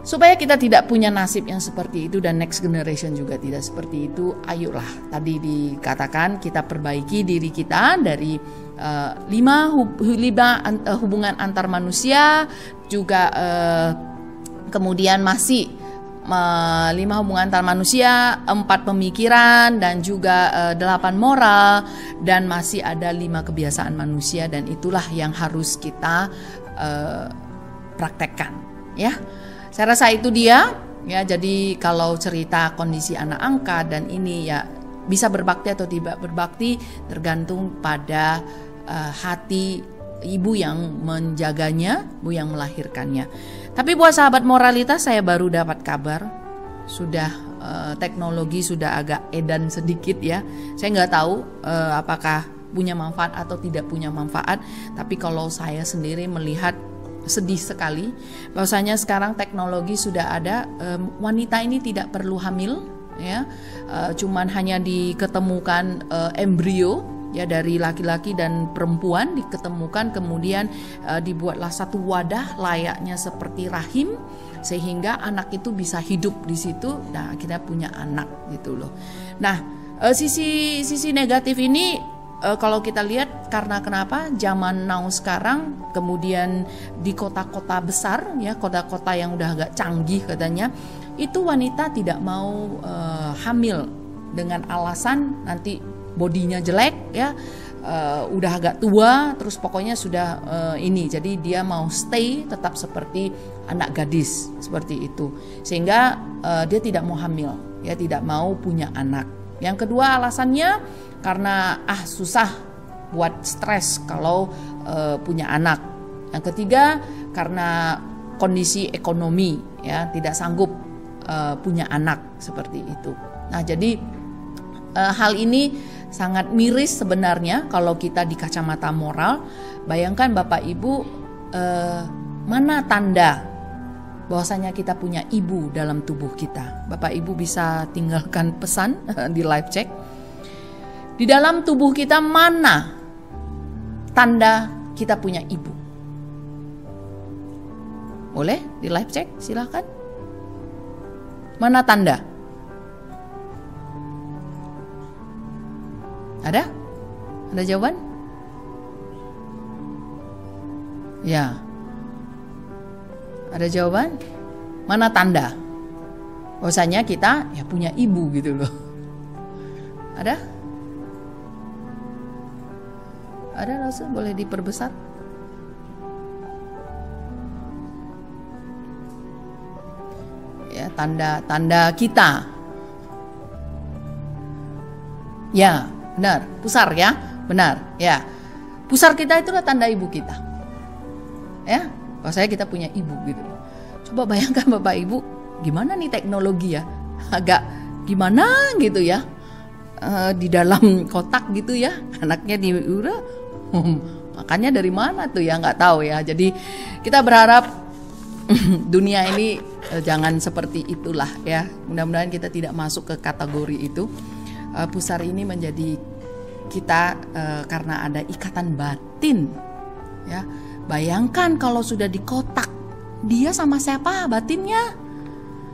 supaya kita tidak punya nasib yang seperti itu dan next generation juga tidak seperti itu ayolah. Tadi dikatakan kita perbaiki diri kita dari uh, lima, hub, lima uh, hubungan antar manusia juga uh, kemudian masih lima hubungan antar manusia, empat pemikiran dan juga uh, delapan moral dan masih ada lima kebiasaan manusia dan itulah yang harus kita uh, praktekkan ya. Saya rasa itu dia ya. Jadi kalau cerita kondisi anak angkat dan ini ya bisa berbakti atau tidak berbakti tergantung pada uh, hati ibu yang menjaganya, ibu yang melahirkannya. Tapi buat sahabat moralitas saya baru dapat kabar sudah uh, teknologi sudah agak edan sedikit ya. Saya nggak tahu uh, apakah punya manfaat atau tidak punya manfaat. Tapi kalau saya sendiri melihat sedih sekali bahwasanya sekarang teknologi sudah ada um, wanita ini tidak perlu hamil ya uh, cuman hanya diketemukan uh, embrio ya dari laki-laki dan perempuan diketemukan kemudian e, dibuatlah satu wadah layaknya seperti rahim sehingga anak itu bisa hidup di situ dan akhirnya punya anak gitu loh. Nah, e, sisi sisi negatif ini e, kalau kita lihat karena kenapa zaman now sekarang kemudian di kota-kota besar ya kota-kota yang udah agak canggih katanya itu wanita tidak mau e, hamil dengan alasan nanti bodinya jelek ya. Uh, udah agak tua terus pokoknya sudah uh, ini. Jadi dia mau stay tetap seperti anak gadis seperti itu. Sehingga uh, dia tidak mau hamil ya tidak mau punya anak. Yang kedua alasannya karena ah susah buat stres kalau uh, punya anak. Yang ketiga karena kondisi ekonomi ya tidak sanggup uh, punya anak seperti itu. Nah jadi uh, hal ini sangat miris sebenarnya kalau kita di kacamata moral. Bayangkan Bapak Ibu eh, mana tanda bahwasanya kita punya ibu dalam tubuh kita. Bapak Ibu bisa tinggalkan pesan *laughs* di live check. Di dalam tubuh kita mana tanda kita punya ibu? Boleh di live check silahkan. Mana tanda? Ada? Ada jawaban? Ya. Ada jawaban? Mana tanda? Bahwasanya kita ya punya ibu gitu loh. Ada? Ada langsung boleh diperbesar? Ya, tanda-tanda kita. Ya, benar. Pusar ya, benar. Ya, pusar kita itulah tanda ibu kita. Ya, kalau saya kita punya ibu gitu. Coba bayangkan *laughs* bapak ibu, gimana nih teknologi ya? Agak gimana gitu ya? uh, di dalam *laughs* kotak gitu ya anaknya di udah hmm, makannya dari mana tuh ya nggak tahu ya jadi kita berharap *clears throat* dunia ini uh, jangan seperti itulah ya mudah-mudahan kita tidak masuk ke kategori itu uh, pusar ini menjadi kita uh, karena ada ikatan batin ya. Bayangkan kalau sudah di kotak dia sama siapa batinnya?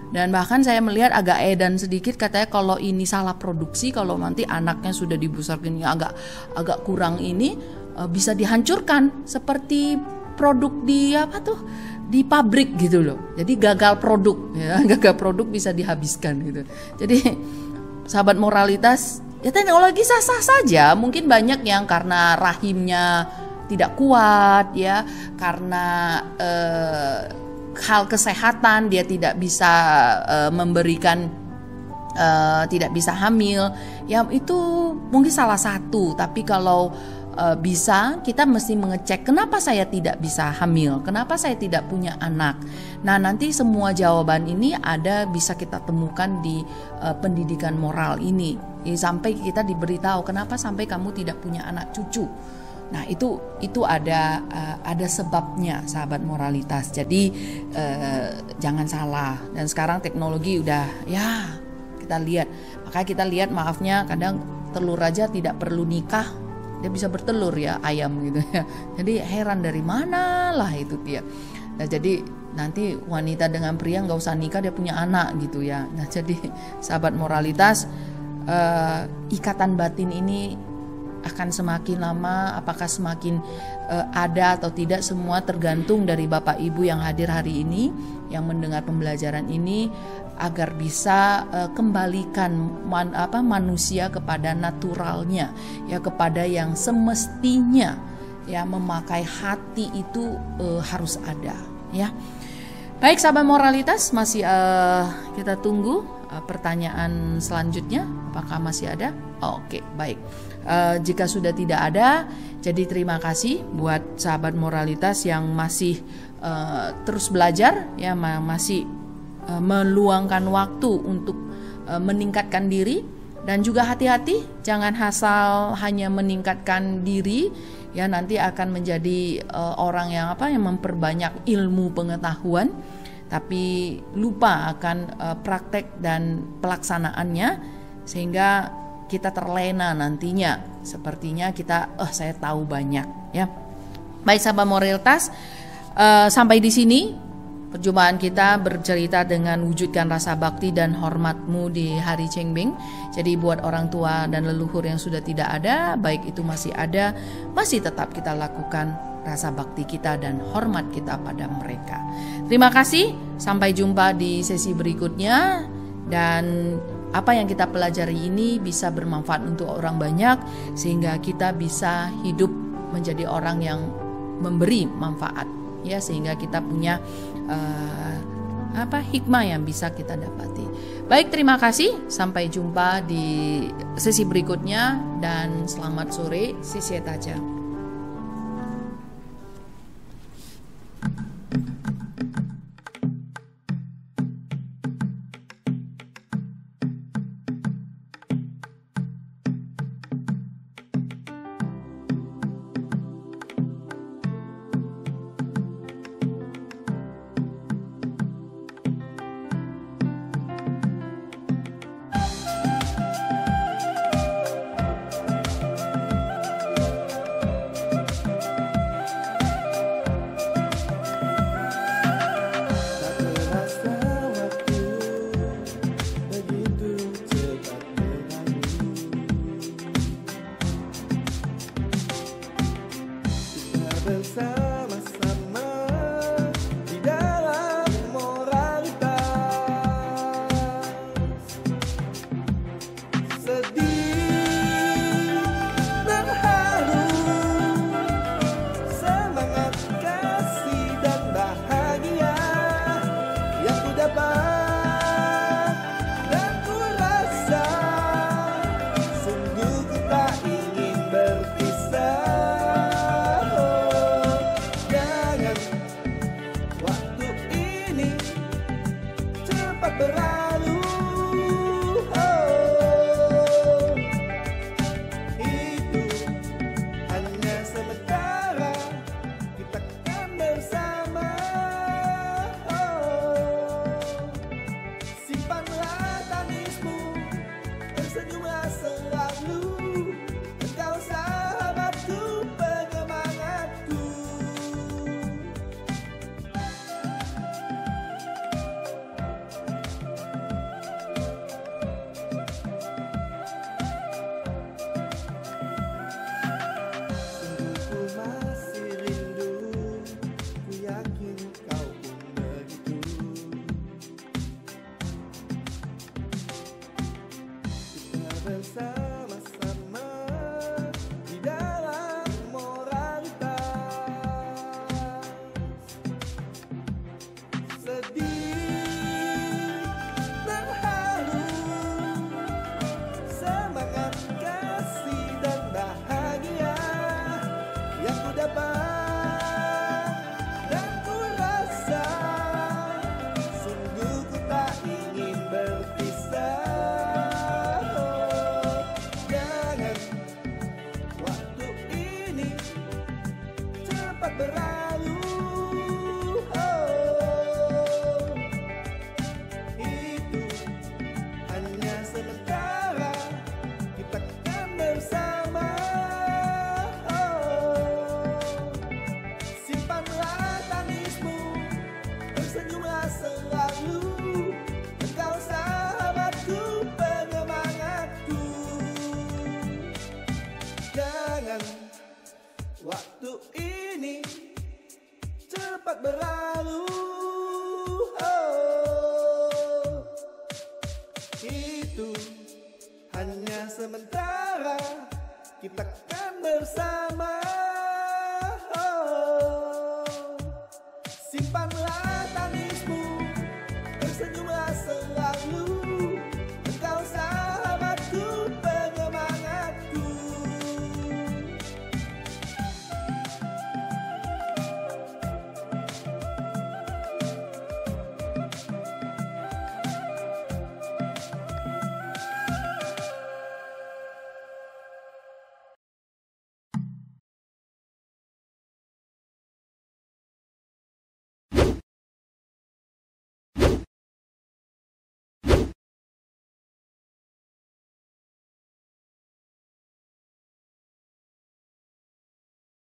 Dan bahkan saya melihat agak edan sedikit katanya kalau ini salah produksi kalau nanti anaknya sudah dibesarkan agak agak kurang ini uh, bisa dihancurkan seperti produk di apa tuh? Di pabrik gitu loh. Jadi gagal produk ya. *laughs* Gagal produk bisa dihabiskan gitu. Jadi sahabat moralitas ya teknologi sah-sah saja. Mungkin banyak yang karena rahimnya tidak kuat ya. Karena uh, hal kesehatan dia tidak bisa uh, memberikan uh, tidak bisa hamil. Ya itu mungkin salah satu. Tapi kalau uh, bisa kita mesti mengecek kenapa saya tidak bisa hamil kenapa saya tidak punya anak nah nanti semua jawaban ini ada bisa kita temukan di uh, pendidikan moral ini sampai kita diberitahu kenapa sampai kamu tidak punya anak cucu Nah itu itu ada uh, ada sebabnya sahabat moralitas. Jadi uh, jangan salah. Dan sekarang teknologi udah ya kita lihat. Maka kita lihat maafnya kadang telur aja tidak perlu nikah dia bisa bertelur ya ayam gitu ya. Jadi heran dari mana lah itu dia. Nah jadi nanti wanita dengan pria nggak usah nikah dia punya anak gitu ya. Nah jadi sahabat moralitas uh, ikatan batin ini akan semakin lama apakah semakin uh, ada atau tidak semua tergantung dari Bapak Ibu yang hadir hari ini yang mendengar pembelajaran ini agar bisa uh, kembalikan man, apa manusia kepada naturalnya ya kepada yang semestinya ya memakai hati itu uh, harus ada ya. Baik sahabat moralitas masih uh, kita tunggu uh, pertanyaan selanjutnya. Apakah masih ada? Oh, oke okay, baik. Uh, jika sudah tidak ada, jadi terima kasih buat sahabat moralitas yang masih uh, terus belajar, ya masih uh, meluangkan waktu untuk uh, meningkatkan diri dan juga hati-hati jangan asal hanya meningkatkan diri ya nanti akan menjadi uh, orang yang apa yang memperbanyak ilmu pengetahuan tapi lupa akan praktek dan pelaksanaannya sehingga kita terlena nantinya. Sepertinya kita, oh saya tahu banyak ya. Baik sahabat moralitas, uh, sampai di sini perjumpaan kita bercerita dengan wujudkan rasa bakti dan hormatmu di hari Cengbing. Jadi buat orang tua dan leluhur yang sudah tidak ada, baik itu masih ada, masih tetap kita lakukan rasa bakti kita dan hormat kita pada mereka. Terima kasih, sampai jumpa di sesi berikutnya dan apa yang kita pelajari ini bisa bermanfaat untuk orang banyak sehingga kita bisa hidup menjadi orang yang memberi manfaat ya sehingga kita punya uh, apa hikmah yang bisa kita dapati. Baik, terima kasih. Sampai jumpa di sesi berikutnya dan selamat sore. Sisi tajam.